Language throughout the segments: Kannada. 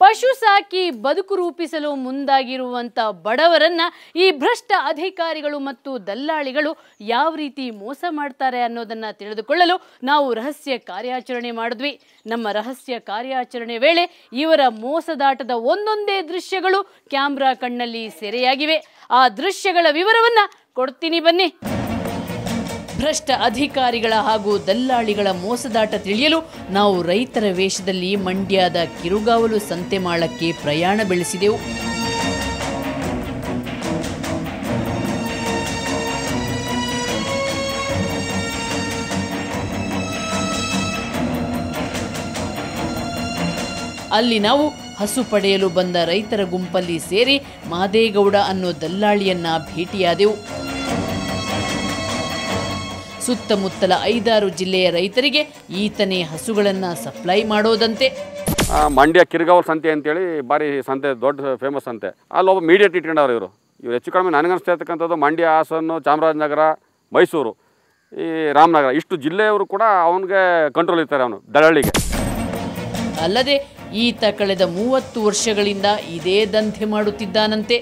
ಪಶು ಸಾಕಿ ಬದುಕು ರೂಪಿಸಲು ಮುಂದಾಗಿರುವಂತ ಬಡವರನ್ನ ಈ ಭ್ರಷ್ಟ ಅಧಿಕಾರಿಗಳು ಮತ್ತು ದಲ್ಲಾಳಿಗಳು ಯಾವ ರೀತಿ ಮೋಸ ಮಾಡ್ತಾರೆ ಅನ್ನೋದನ್ನ ತಿಳಿದುಕೊಳ್ಳಲು ನಾವು ರಹಸ್ಯ ಕಾರ್ಯಾಚರಣೆ ಮಾಡಿದ್ವಿ. ನಮ್ಮ ರಹಸ್ಯ ಕಾರ್ಯಾಚರಣೆ ವೇಳೆ ಇವರ ಮೋಸದಾಟದ ಒಂದೊಂದೇ ದೃಶ್ಯಗಳು ಕ್ಯಾಮ್ರಾ ಕಣ್ಣಲ್ಲಿ ಸೆರೆಯಾಗಿವೆ. ಆ ದೃಶ್ಯಗಳ ವಿವರವನ್ನ ಕೊಡ್ತೀನಿ ಬನ್ನಿ. ಭ್ರಷ್ಟ ಅಧಿಕಾರಿಗಳ ಹಾಗೂ ದಲ್ಲಾಳಿಗಳ ಮೋಸದಾಟ ತಿಳಿಯಲು ನಾವು ರೈತರ ವೇಷದಲ್ಲಿ ಮಂಡ್ಯದ ಕಿರುಗಾವಲು ಸಂತೆಮಾಳಕ್ಕೆ ಪ್ರಯಾಣ ಬೆಳೆಸಿದೆವು. ಅಲ್ಲಿ ನಾವು ಹಸು ಪಡೆಯಲು ಬಂದ ರೈತರ ಗುಂಪಲ್ಲಿ ಸೇರಿ ಮಾದೇಗೌಡ ಅನ್ನೋ ದಲ್ಲಾಳಿಯನ್ನ ಭೇಟಿಯಾದೆವು. ಸುತ್ತಮುತ್ತಲ ಐದಾರು ಜಿಲ್ಲೆಯ ರೈತರಿಗೆ ಈತನೇ ಹಸುಗಳನ್ನು ಸಪ್ಲೈ ಮಾಡೋದಂತೆ. ಮಂಡ್ಯ ಕಿರ್ಗಾವಲ್ ಸಂತೆ ಅಂತೇಳಿ ಭಾರಿ ಸಂತೆ ದೊಡ್ಡ ಫೇಮಸ್ ಸಂತೆ. ಅಲ್ಲಿ ಒಬ್ಬ ಮೀಡಿಯೇಟ್ ಇಟ್ಕೊಂಡವ್ರು ಇವರು. ಇವ್ರು ಹೆಚ್ಚು ಕಡಿಮೆ ನನಗನ್ನಿಸ್ತಾ ಇರ್ತಕ್ಕಂಥದ್ದು ಮಂಡ್ಯ ಹಾಸನ್ನು ಚಾಮರಾಜನಗರ ಮೈಸೂರು. ಈ ರಾಮನಗರ ಇಷ್ಟು ಜಿಲ್ಲೆಯವರು ಕೂಡ ಅವನಿಗೆ ಕಂಟ್ರೋಲ್ ಇರ್ತಾರೆ ಅವನು ದಳ್ಳಾಳಿಗೆ. ಅಲ್ಲದೆ ಈತ ಕಳೆದ ಮೂವತ್ತು ವರ್ಷಗಳಿಂದ ಇದೇ ದಂಧೆ ಮಾಡುತ್ತಿದ್ದಾನಂತೆ.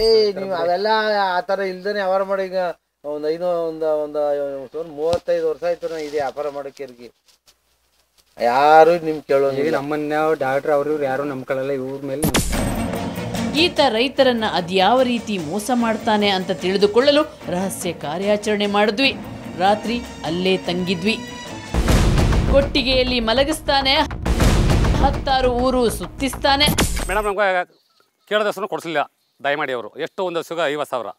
ಏ ನೀವು ಅವೆಲ್ಲ ಆ ಥರ ಇಲ್ದೇ ಅವರ ಮಾಡಿ ಈಗ ಒಂದು ಐನೂ ಒಂದು ಒಂದು ಒಂದು ಮೂವತ್ತೈದು ವರ್ಷ ಆಯ್ತು ನಾ ಇದೆ ವ್ಯಾಪಾರ ಮಾಡಕ್ಕೆ ಇರ್ಗಿ. ಯಾರು ನಿಮ್ ಈಗ ಕೇಳೋಂಗಿಲ್ಲ ನಮ್ಮನ್ನ ಡಾಕ್ಟ್ರ್ ಅವ್ರು ಇವ್ರು ಯಾರು ನಂಬ್ಕೊಳ್ಳಲ್ಲ ಇವ್ರ ಮೇಲೆ ಈತ ರೈತರನ್ನ ಅದ್ಯಾವ ರೀತಿ ಮೋಸ ಮಾಡ್ತಾನೆ ಅಂತ ತಿಳಿದುಕೊಳ್ಳಲು ರಹಸ್ಯ ಕಾರ್ಯಾಚರಣೆ ಮಾಡಿದ್ವಿ. ರಾತ್ರಿ ಅಲ್ಲೇ ತಂಗಿದ್ವಿ. ಕೊಟ್ಟಿಗೆಯಲ್ಲಿ ಮಲಗಿಸ್ತಾನೆ ಹತ್ತಾರು ಊರು ಸುತ್ತಿಸ್ತಾನೆ. ಮೇಡಮ್ ನಮ್ಗೆ ಕೇಳಿದ ಹೆಸರು ಕೊಡಿಸಲಿಲ್ಲ ದಯಮಾಡಿ ಅವರು. ಎಷ್ಟು ಒಂದು ಸುಗ ಐವತ್ತು ಸಾವಿರ.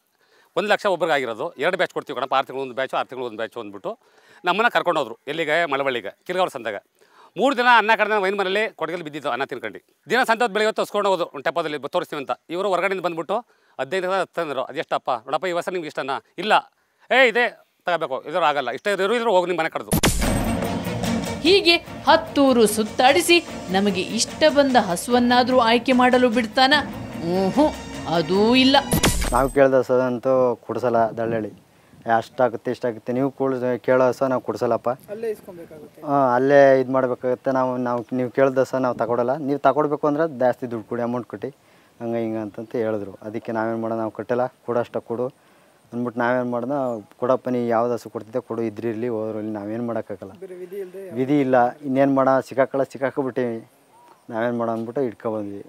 ಒಂದು ಲಕ್ಷ ಒಬ್ರಿಗೆ ಆಗಿರೋದು, ಎರಡು ಬ್ಯಾಚ್ ಕೊಡ್ತೀವಿ ಕಣಪ್ಪ, ಆರು ತಿಂಗಳು ಒಂದು ಬ್ಯಾಚು ಆರು ತಿಂಗಳು ಒಂದು ಬ್ಯಾಚು ಅಂದ್ಬಿಟ್ಟು ನಮ್ಮನ್ನು ಕರ್ಕೊಂಡೋದ್ರು, ಎಲ್ಲಿಗೆ? ಮಳವಳ್ಳಿಗೆ ಕಿರ್ಗಾವ್ರ ಸಂದಾಗ. ಮೂರು ದಿನ ಅನ್ನ ಕಡೆ ವೈನ್ ಮನೇಲಿ ಕೊಡಗಲ್ಲಿ ಬಿದ್ದಿದ್ದು ಅನ್ನ ತಿನ್ಕೊಂಡು. ದಿನ ಸಂತೋದ ಬೆಳಗ್ಗೆ ಹೊತ್ತು ಹೊಸ್ಕೊಂಡು ಹೋಗೋದು ಒಂದು ಟೆಪ್ಪದಲ್ಲಿ ತೋರಿಸ್ತೀವಿ ಅಂತ. ಇವರು ಹೊರಗಡೆಯಿಂದ ಬಂದ್ಬಿಟ್ಟು ಹದಿನೈದು ದಿನ ತಂದರು ಅದೆಷ್ಟಪ್ಪ? ನೋಡಪ್ಪ, ಈ ವರ್ಷ ನಿಮ್ಗೆ ಇಷ್ಟನಾ? ಇಲ್ಲ. ಏ, ಇದೇ, ತಗೋಬೇಕು. ಇದ್ರ ಆಗಲ್ಲ. ಇಷ್ಟ ಇದ್ರು ಇದ್ರು ಹೋಗಿ ನಿಮ್ಮ ಮನೆ ಕಡ್ದು. ಹೀಗೆ ಹತ್ತೂರು ಸುತ್ತಾಡಿಸಿ ನಮಗೆ ಇಷ್ಟ ಬಂದ ಹಸುವನ್ನಾದರೂ ಆಯ್ಕೆ ಮಾಡಲು ಬಿಡ್ತಾನ? ಹ್ಞೂ ಅದೂ ಇಲ್ಲ. ನಾವು ಕೇಳಿದ ಸರ್ ಅಂತೂ ಕೊಡ್ಸಲ್ಲ ದಳ್ಳಾಳಿ. ಅಷ್ಟಾಗುತ್ತೆ ಇಷ್ಟಾಗುತ್ತೆ ನೀವು ಕೂಡ ಕೇಳೋ ಸಹ ನಾವು ಕೊಡ್ಸಲ್ಲಪ್ಪ. ಹಾಂ ಅಲ್ಲೇ ಇದು ಮಾಡಬೇಕಾಗುತ್ತೆ. ನಾವು ನಾವು ನೀವು ಕೇಳಿದ ಸಹ ನಾವು ತಗೊಡಲ್ಲ. ನೀವು ತಗೊಡ್ಬೇಕು ಅಂದ್ರೆ ಜಾಸ್ತಿ ದುಡ್ಡು ಕೊಡಿ ಅಮೌಂಟ್ ಕೊಟ್ಟು ಹಂಗೆ ಹಿಂಗೆ ಅಂತಂತ ಹೇಳಿದ್ರು. ಅದಕ್ಕೆ ನಾವೇನು ಮಾಡೋಣ ನಾವು ಕಟ್ಟಲ್ಲ. ಕೊಡೋ ಅಷ್ಟ ಕೊಡು. ಅಂದ್ಬಿಟ್ಟು ನಾವೇನು ಮಾಡೋದು ಕೊಡಪ್ಪ ನೀ ಯಾವ್ದು ಹಸು ಕೊಡ್ತಿದ್ದೆ ಕೊಡು. ಇದ್ರಿರಲಿ ಹೋದ್ರಲ್ಲಿ ನಾವೇನು ಮಾಡೋಕ್ಕಾಗಲ್ಲ. ವಿಧಿ ಇಲ್ಲ. ಇನ್ನೇನು ಮಾಡೋ ಸಿಕ್ಕಾಕಲ್ಲ ಸಿಕ್ಕಾಕೊಬಿಟ್ಟಿವಿ. ನಾವೇನು ಮಾಡೋ ಅಂದ್ಬಿಟ್ಟು ಇಟ್ಕೊಬಂದ್ವಿ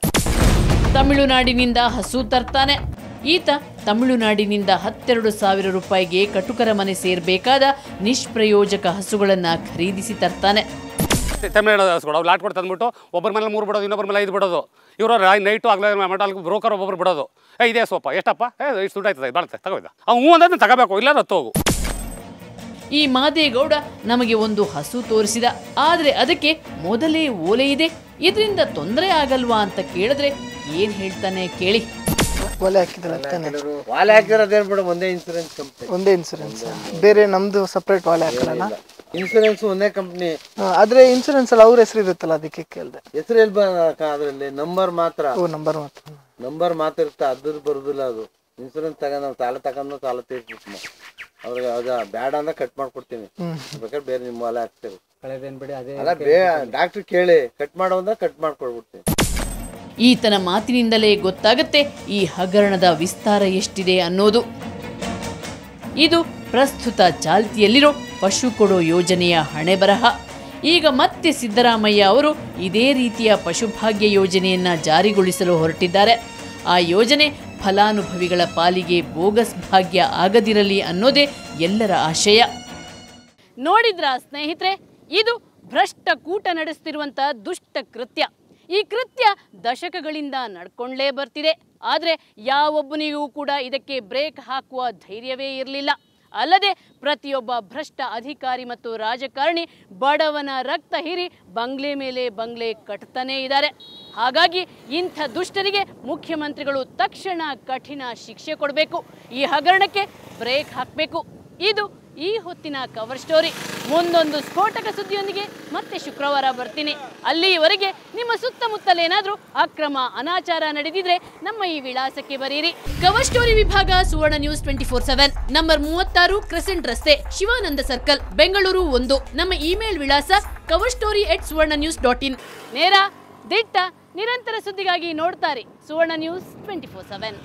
ತಮಿಳುನಾಡಿನಿಂದ ಹಸು ತರ್ತಾನೆ. ಈತ ತಮಿಳುನಾಡಿನಿಂದ ಹತ್ತೆರಡು ಸಾವಿರ ರೂಪಾಯಿಗೆ ಕಟುಕರ ಮನೆ ಸೇರಬೇಕಾದ ನಿಷ್ಪ್ರಯೋಜಕ ಹಸುಗಳನ್ನ ಖರೀದಿಸಿ ತರ್ತಾನೆ. ತಮಿಳುನಾಡು ಹಸುಗಳು ಅವ್ರು ಲಾಟ್ ಕೊಟ್ಟು ತಂದ್ಬಿಟ್ಟು ಒಬ್ಬರ ಮೇಲೆ ಮೂರು ಬಿಡೋದು ಇನ್ನೊಬ್ಬರ ಮೇಲೆ ಐದು ಬಿಡೋದು. ಇವರು ನೈಟು ಆಗಲೇ ಅಲ್ಲಿ ಬ್ರೋಕರ್ ಒಬ್ಬರು ಬಿಡೋದು. ಏ ಇದೇ ಸೋಪ ಎಷ್ಟಪ್ಪ? ಏ ಇಷ್ಟು ದುಡ್ಡು ಆಯ್ತದೆ ಬಾಳುತ್ತೆ ತಗೋಯ್ದ. ಅವ್ನು ಹ್ಞೂ ಅಂದ್ರೆ ತಗೋಬೇಕು ಇಲ್ಲ ಹೋಗು. ಈ ಮಾದೇಗೌಡ ನಮಗೆ ಒಂದು ಹಸು ತೋರಿಸಿದ. ಆದರೆ ಅದಕ್ಕೆ ಮೊದಲೇ ಓಲೆ ಇದೆ. ಇದರಿಂದ ತೊಂದರೆ ಆಗಲ್ವಾ ಅಂತ ಕೇಳಿದ್ರೆ ಏನು ಹೇಳ್ತಾನೆ ಕೇಳಿ. ಒಲೆ ಹಾಕಿದ್ರೆ ತಾನೆ ವಾಲೆ ಹಾಕಿರೋದೇನ್ ಬಿಡು ಒಂದೇ ಇನ್ಸೂರೆನ್ಸ್ ಕಂಪ್ನಿ ಒಂದೇ ಇನ್ಸೂರೆನ್ಸ್ ಬೇರೆ ನಮ್ದು ಸಪ್ರೇಟ್ ವಾಲೆ ಹಾಕಲ್ಲ ಇನ್ಸೂರೆನ್ಸ್ ಒಂದೇ ಕಂಪ್ನಿ ಆದ್ರೆ ಇನ್ಸೂರೆನ್ಸ್ ಅಲ್ಲಿ ಅವ್ರ ಹೆಸರು ಇರುತ್ತಲ್ಲ ಅದಕ್ಕೆ ಕೇಳಿದೆ. ಹೆಸರು ಎಲ್ಲಿ ಅದರಲ್ಲಿ ನಂಬರ್ ಮಾತ್ರ. ಓ ನಂಬರ್ ಮಾತ್ರ. ನಂಬರ್ ಮಾತ್ರ ಇರುತ್ತೆ ಅದ್ರ ಬರುದಿಲ್ಲ ಅದು. ಇನ್ಸೂರೆನ್ಸ್ ತಗೊಂಡ್ ನಾವು ಸಾಲ ತಗೊಂಡು ಸಾಲ ತೀರ್ಸ್ಬಿಟ್ಟು ಅವ್ರಿಗೆ ಅದ ಬ್ಯಾಡ ಅಂದ್ರೆ ಕಟ್ ಮಾಡ್ಕೊಡ್ತೀನಿ. ಬೇಕಾದ್ರೆ ಬೇರೆ ನಿಮ್ಮ ಹೊಲ ಹಾಕ್ತೇವೆ. ಕಳೆದೇನ್ ಬಿಡಿ ಅದೇ ಅಲ್ಲ ಬೇ ಡಾಕ್ಟರ್ ಕೇಳಿ ಕಟ್ ಮಾಡೋ ಅಂದ್ರೆ ಕಟ್ ಮಾಡ್ಕೊಡ್ಬಿಡ್ತೀನಿ. ಈತನ ಮಾತಿನಿಂದಲೇ ಗೊತ್ತಾಗುತ್ತೆ ಈ ಹಗರಣದ ವಿಸ್ತಾರ ಎಷ್ಟಿದೆ ಅನ್ನೋದು. ಇದು ಪ್ರಸ್ತುತ ಚಾಲ್ತಿಯಲ್ಲಿರೋ ಪಶು ಕೊಡೋ ಯೋಜನೆಯ ಹಣೆ ಬರಹ. ಈಗ ಮತ್ತೆ ಸಿದ್ದರಾಮಯ್ಯ ಅವರು ಇದೇ ರೀತಿಯ ಪಶುಭಾಗ್ಯ ಯೋಜನೆಯನ್ನ ಜಾರಿಗೊಳಿಸಲು ಹೊರಟಿದ್ದಾರೆ. ಆ ಯೋಜನೆ ಫಲಾನುಭವಿಗಳ ಪಾಲಿಗೆ ಬೋಗಸ್ ಭಾಗ್ಯ ಆಗದಿರಲಿ ಅನ್ನೋದೇ ಎಲ್ಲರ ಆಶಯ. ನೋಡಿದ್ರ ಸ್ನೇಹಿತರೆ, ಇದು ಭ್ರಷ್ಟ ಕೂಟ ನಡೆಸ್ತಿರುವಂತಹ ದುಷ್ಟ ಕೃತ್ಯ. ಈ ಕೃತ್ಯ ದಶಕಗಳಿಂದ ನಡ್ಕೊಂಡ್ಲೇ ಬರ್ತಿದೆ. ಆದರೆ ಯಾವೊಬ್ಬನಿಗೂ ಕೂಡ ಇದಕ್ಕೆ ಬ್ರೇಕ್ ಹಾಕುವ ಧೈರ್ಯವೇ ಇರಲಿಲ್ಲ. ಅಲ್ಲದೆ ಪ್ರತಿಯೊಬ್ಬ ಭ್ರಷ್ಟ ಅಧಿಕಾರಿ ಮತ್ತು ರಾಜಕಾರಣಿ ಬಡವನ ರಕ್ತ ಹೀರಿ ಬಂಗ್ಲೆ ಮೇಲೆ ಬಂಗ್ಲೆ ಕಟ್ತಾನೇ ಇದ್ದಾರೆ. ಹಾಗಾಗಿ ಇಂಥ ದುಷ್ಟರಿಗೆ ಮುಖ್ಯಮಂತ್ರಿಗಳು ತಕ್ಷಣ ಕಠಿಣ ಶಿಕ್ಷೆ ಕೊಡಬೇಕು. ಈ ಹಗರಣಕ್ಕೆ ಬ್ರೇಕ್ ಹಾಕಬೇಕು. ಇದು ಈ ಹೊತ್ತಿನ ಕವರ್ ಸ್ಟೋರಿ ಮುಂದೊಂದು ಸ್ಫೋಟಕ ಸುದ್ದಿಯೊಂದಿಗೆ ಮತ್ತೆ ಶುಕ್ರವಾರ ಬರ್ತೀನಿ. ಅಲ್ಲಿಯವರೆಗೆ ನಿಮ್ಮ ಸುತ್ತಮುತ್ತಲೇನಾದರೂ ಅಕ್ರಮ, ಅನಾಚಾರ ನಡೆದಿದ್ರೆ ನಮ್ಮ ಈ ವಿಳಾಸಕ್ಕೆ ಬರೀರಿ. ಕವರ್ ಸ್ಟೋರಿ ವಿಭಾಗ, Suvarna news twenty four seven. Number ಮೂವತ್ತಾರು ಕ್ರೆಸೆಂಟ್ ರಸ್ತೆ, ಶಿವಾನಂದ ಸರ್ಕಲ್, ಬೆಂಗಳೂರು ಒಂದು. ನಮ್ಮ ಇಮೇಲ್ ವಿಳಾಸ cover story at Suvarna news dot in. ನೇರ, ದಿಟ್ಟ, ನಿರಂತರ ಸುದ್ದಿಗಾಗಿ ನೋಡ್ತಾರೆ Suvarna news twenty four seven.